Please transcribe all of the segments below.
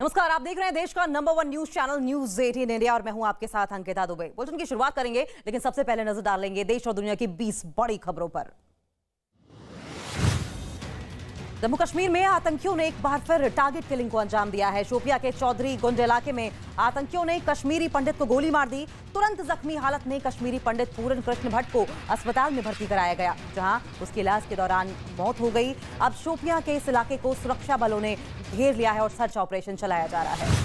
नमस्कार, आप देख रहे हैं देश का number one news channel news 18 India और मैं हूँ आपके साथ अंकिता दुबे। बुलेटिन की शुरुआत करेंगे, लेकिन सबसे पहले नज़र डालेंगे देश और दुनिया की 20 बड़ी खबरों पर। जम्मू कश्मीर में आतंकियों ने एक बार फिर टारगेट किलिंग को अंजाम दिया है। शोपिया के चौधरी गुंज इलाके में आतंकियों ने कश्मीरी पंडित को गोली मार दी। तुरंत जख्मी हालत में कश्मीरी पंडित पूरन कृष्ण भट्ट को अस्पताल में भर्ती कराया गया, जहाँ उसके इलाज के दौरान मौत हो गई। अब शोपिया के इस इलाके को सुरक्षा बलों ने घेर लिया है और सर्च ऑपरेशन चलाया जा रहा है।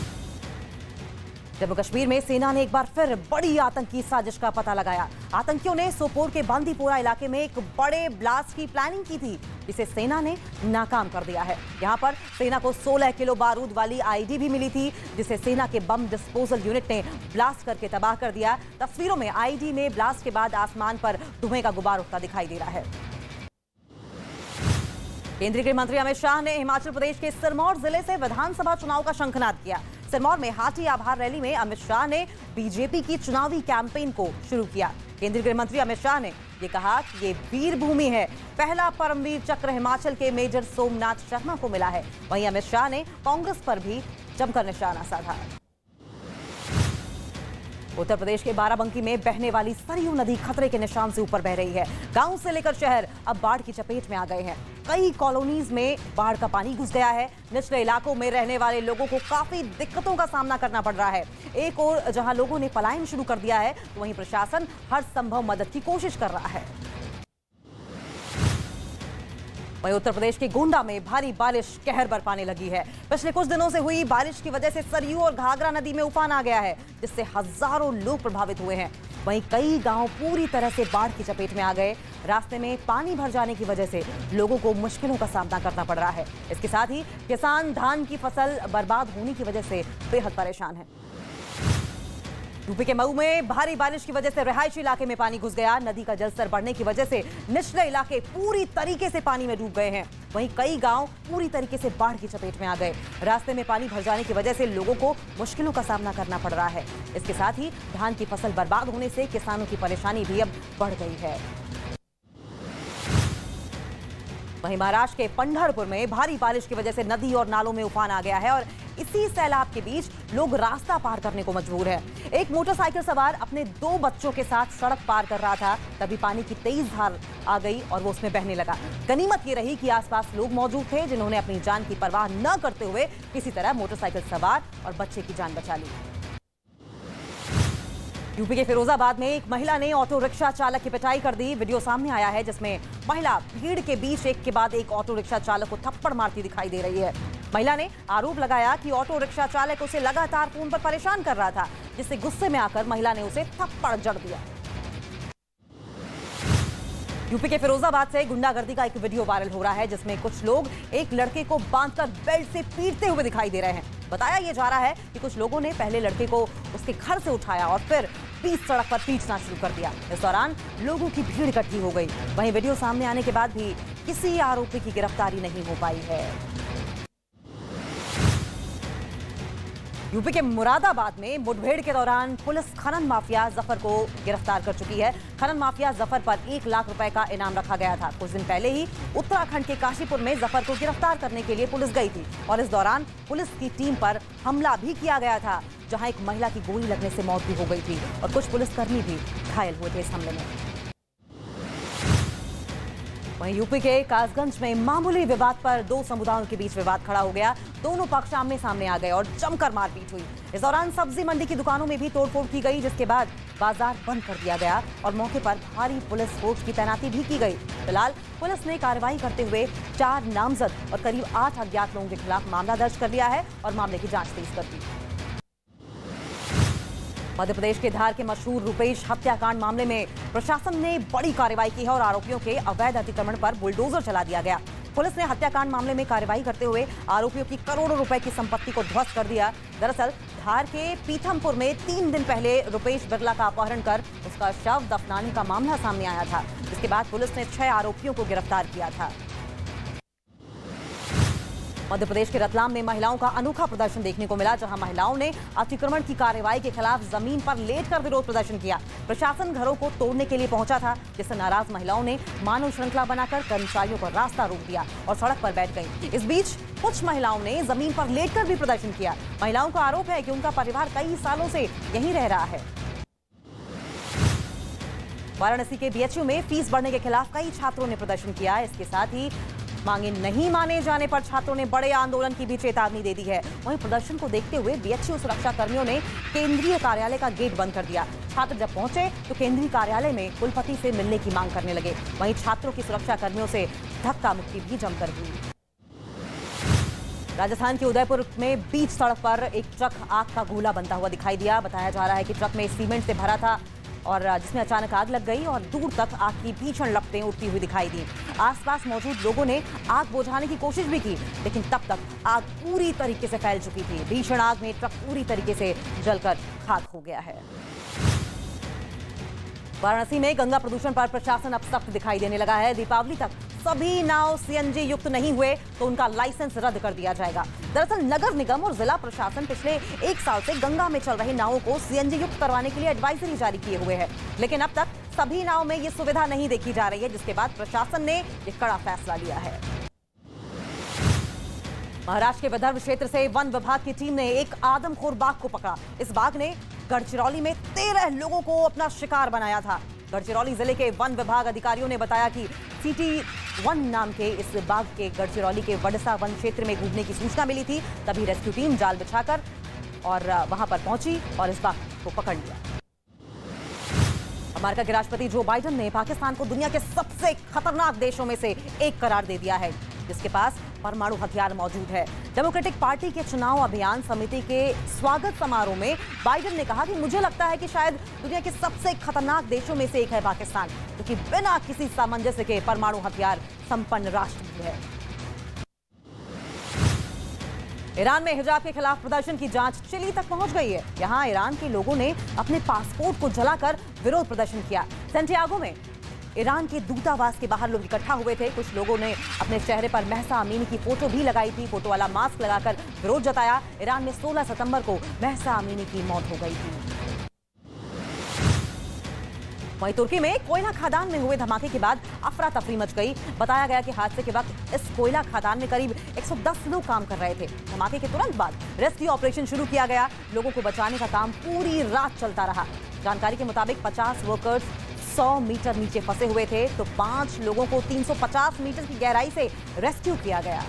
जम्मू कश्मीर में सेना ने एक बार फिर बड़ी आतंकी साजिश का पता लगाया। आतंकियों ने सोपोर के बांदीपोरा इलाके में एक बड़े ब्लास्ट की प्लानिंग की थी, जिसे सेना ने नाकाम कर दिया है। यहाँ पर सेना को 16 किलो बारूद वाली आईडी भी मिली थी, जिसे सेना के बम डिस्पोजल यूनिट ने ब्लास्ट करके तबाह कर दिया। तस्वीरों में आईडी में ब्लास्ट के बाद आसमान पर धुएँ का गुबार उठता दिखाई दे रहा है। केंद्रीय गृह मंत्री अमित शाह ने हिमाचल प्रदेश के सिरमौर ज़िले से विधानसभा चुनाव का शंखनाद किया। सिरमौर में हाथी आभार रैली में अमित शाह ने बीजेपी की चुनावी कैंपेन को शुरू किया। केंद्रीय गृह मंत्री अमित शाह ने ये कहा कि ये वीर भूमि है। पहला परमवीर चक्र हिमाचल के मेजर सोमनाथ शर्मा को मिला है। वहीं अमित शाह ने कांग्रेस पर भी जमकर निशाना साधा। उत्तर प्रदेश के बाराबंकी में बहने वाली सरयू नदी खतरे के निशान से ऊपर बह रही है। गाँव से लेकर शहर अब बाढ़ की चपेट में आ गए हैं। कई कॉलोनीज में बाढ़ का पानी घुस गया है। निचले इलाकों में रहने वाले लोगों को काफ़ी दिक्कतों का सामना करना पड़ रहा है। एक और जहाँ लोगों ने पलायन शुरू कर दिया है तो वहीं प्रशासन हर संभव मदद की कोशिश कर रहा है। वहीं उत्तर प्रदेश के गोंडा में भारी बारिश कहर बरपाने लगी है। पिछले कुछ दिनों से हुई बारिश की वजह से सरयू और घाघरा नदी में उफान आ गया है, जिससे हज़ारों लोग प्रभावित हुए हैं। वहीं कई गाँव पूरी तरह से बाढ़ की चपेट में आ गए। रास्ते में पानी भर जाने की वजह से लोगों को मुश्किलों का सामना करना पड़ रहा है। इसके साथ ही किसान धान की फ़सल बर्बाद होने की वजह से बेहद परेशान है। यूपी के मऊ में भारी बारिश की वजह से रिहायशी इलाके में पानी घुस गया। नदी का जलस्तर बढ़ने की वजह से निचले इलाके पूरी तरीके से पानी में डूब गए हैं। वहीं कई गाँव पूरी तरीके से बाढ़ की चपेट में आ गए। रास्ते में पानी भर जाने की वजह से लोगों को मुश्किलों का सामना करना पड़ रहा है। इसके साथ ही धान की फ़सल बर्बाद होने से किसानों की परेशानी भी अब बढ़ गई है। वहीं महाराष्ट्र के पंडरपुर में भारी बारिश की वजह से नदी और नालों में उफान आ गया है और इसी सैलाब के बीच लोग रास्ता पार करने को मजबूर है। एक मोटरसाइकिल सवार अपने दो बच्चों के साथ सड़क पार कर रहा था, तभी पानी की तेज धार आ गई और वो उसमें बहने लगा। गनीमत ये रही कि आसपास लोग मौजूद थे, जिन्होंने अपनी जान की परवाह न करते हुए किसी तरह मोटरसाइकिल सवार और बच्चे की जान बचा ली। यूपी के फिरोजाबाद में एक महिला ने ऑटो रिक्शा चालक की पिटाई कर दी। वीडियो सामने आया है जिसमें महिला भीड़ के बीच एक के बाद एक ऑटो रिक्शा चालक को थप्पड़ मारती दिखाई दे रही है। महिला ने आरोप लगाया कि ऑटो रिक्शा चालक उसे लगातार फ़ोन पर परेशान कर रहा था, जिससे गुस्से में आकर महिला ने उसे थप्पड़ जड़ दिया। यूपी के फिरोजाबाद से गुंडागर्दी का एक वीडियो वायरल हो रहा है, जिसमें कुछ लोग एक लड़के को बांधकर बेल्ट से पीटते हुए दिखाई दे रहे हैं। बताया यह जा रहा है कि कुछ लोगों ने पहले लड़के को उसके घर से उठाया और फिर बीच सड़क पर पीटना शुरू कर दिया। इस दौरान लोगों की भीड़ इकट्ठी हो गई। वहीं वीडियो सामने आने के बाद भी किसी आरोपी की गिरफ्तारी नहीं हो पाई है। यूपी के मुरादाबाद में मुठभेड़ के दौरान पुलिस खनन माफिया ज़फ़र को गिरफ़्तार कर चुकी है। खनन माफिया ज़फ़र पर एक लाख रुपए का इनाम रखा गया था। कुछ दिन पहले ही उत्तराखंड के काशीपुर में ज़फ़र को गिरफ़्तार करने के लिए पुलिस गई थी और इस दौरान पुलिस की टीम पर हमला भी किया गया था, जहाँ एक महिला की गोली लगने से मौत भी हो गई थी और कुछ पुलिसकर्मी भी घायल हुए थे इस हमले में। वहीं यूपी के कासगंज में मामूली विवाद पर दो समुदायों के बीच विवाद खड़ा हो गया। दोनों पक्ष आमने सामने आ गए और जमकर मारपीट हुई। इस दौरान सब्ज़ी मंडी की दुकानों में भी तोड़फोड़ की गई, जिसके बाद बाज़ार बंद कर दिया गया और मौके पर भारी पुलिस फोर्स की तैनाती भी की गई। फ़िलहाल पुलिस ने कार्रवाई करते हुए चार नामजद और करीब आठ अज्ञात लोगों के खिलाफ मामला दर्ज कर लिया है और मामले की जाँच तेज कर दी। मध्य प्रदेश के धार के मशहूर रुपेश हत्याकांड मामले में प्रशासन ने बड़ी कार्रवाई की है और आरोपियों के अवैध अतिक्रमण पर बुलडोजर चला दिया गया। पुलिस ने हत्याकांड मामले में कार्रवाई करते हुए आरोपियों की करोड़ों रुपए की संपत्ति को ध्वस्त कर दिया। दरअसल, धार के पीथमपुर में तीन दिन पहले रुपेश बिरला का अपहरण कर उसका शव दफनाने का मामला सामने आया था। जिसके बाद पुलिस ने छह आरोपियों को गिरफ़्तार किया था। मध्य प्रदेश के रतलाम में महिलाओं का अनोखा प्रदर्शन देखने को मिला, जहाँ महिलाओं ने अतिक्रमण की कार्रवाई के खिलाफ ज़मीन पर लेटकर विरोध प्रदर्शन किया। प्रशासन घरों को तोड़ने के लिए पहुँचा था, जिससे नाराज़ महिलाओं ने मानव श्रृंखला बनाकर कर्मचारियों को रास्ता रोक दिया और सड़क पर बैठ गई। इस बीच कुछ महिलाओं ने ज़मीन पर लेटकर भी प्रदर्शन किया। महिलाओं का आरोप है कि उनका परिवार कई सालों से यहीं रह रहा है। वाराणसी के बीएचयू में फ़ीस बढ़ने के खिलाफ कई छात्रों ने प्रदर्शन किया। इसके साथ ही मांगे नहीं माने जाने पर छात्रों ने बड़े आंदोलन की भी चेतावनी दे दी है। वहीं प्रदर्शन को देखते हुए बीएचयू सुरक्षा कर्मियों ने केंद्रीय कार्यालय का गेट बंद कर दिया। छात्र जब पहुँचे तो केंद्रीय कार्यालय में कुलपति से मिलने की मांग करने लगे। वहीं छात्रों की सुरक्षा कर्मियों से धक्का मुक्ति भी जमकर हुई। राजस्थान के उदयपुर में बीच सड़क पर एक ट्रक आग का गोला बनता हुआ दिखाई दिया। बताया जा रहा है कि ट्रक में सीमेंट से भरा था। और जिसमें अचानक आग लग गई और दूर तक आग की भीषण लपटें उठती हुई दिखाई दी। आसपास मौजूद लोगों ने आग बुझाने की कोशिश भी की, लेकिन तब तक आग पूरी तरीके से फैल चुकी थी। भीषण आग में ट्रक पूरी तरीके से जलकर खाक हो गया है। वाराणसी में गंगा प्रदूषण पर प्रशासन अब सख्त दिखाई देने लगा है। दीपावली तक सभी नाव सीएनजी युक्त नहीं हुए तो उनका लाइसेंस रद्द कर दिया जाएगा। दरअसल नगर निगम और जिला प्रशासन पिछले एक साल से गंगा में चल रही नावों को सीएनजी युक्त करवाने के लिए एडवाइजरी जारी किए हुए है। लेकिन अब तक सभी नाव में ये सुविधा नहीं देखी जा रही है, जिसके बाद प्रशासन ने एक कड़ा फैसला लिया है। महाराष्ट्र के विदर्भ क्षेत्र से वन विभाग की टीम ने एक आदमखोर बाघ को पकड़ा। इस बाघ ने गढ़चिरौली में तेरह लोगों को अपना शिकार बनाया था। गढ़चिरौली ज़िले के वन विभाग अधिकारियों ने बताया कि सिटी वन नाम के इस बाघ के गढ़चिरौली के वडसा वन क्षेत्र में घूमने की सूचना मिली थी, तभी रेस्क्यू टीम जाल बिछाकर और वहाँ पर पहुँची और इस बाघ को पकड़ लिया। अमेरिका के राष्ट्रपति जो बाइडन ने पाकिस्तान को दुनिया के सबसे खतरनाक देशों में से एक करार दे दिया है, जिसके पास परमाणु हथियार मौजूद है। डेमोक्रेटिक पार्टी के चुनाव अभियान समिति के स्वागत समारोह में बाइडेन ने कहा कि मुझे लगता है कि शायद दुनिया के सबसे खतरनाक देशों में से एक है पाकिस्तान क्योंकि तो बिना किसी सामंजस्य के परमाणु हथियार संपन्न राष्ट्र है। ईरान में हिजाब के खिलाफ प्रदर्शन की जाँच चिली तक पहुँच गई है। यहाँ ईरान के लोगों ने अपने पासपोर्ट को जलाकर विरोध प्रदर्शन किया। सेंटियागो में ईरान के दूतावास के बाहर लोग इकट्ठा हुए थे। कुछ लोगों ने अपने चेहरे पर महसा अमीनी की फ़ोटो भी लगाई थी। फ़ोटो वाला मास्क लगाकर विरोध जताया। ईरान में 16 सितंबर को महसा अमीनी की मौत हो गई थी। वहीं तुर्की में कोयला खादान में हुए धमाके के बाद अफरा तफरी मच गई। बताया गया कि हादसे के वक्त इस कोयला खादान में करीब 110 लोग काम कर रहे थे। धमाके के तुरंत बाद रेस्क्यू ऑपरेशन शुरू किया गया। लोगों को बचाने का काम पूरी रात चलता रहा। जानकारी के मुताबिक 50 वर्कर्स 100 मीटर नीचे फंसे हुए थे तो पाँच लोगों को 350 मीटर की गहराई से रेस्क्यू किया गया।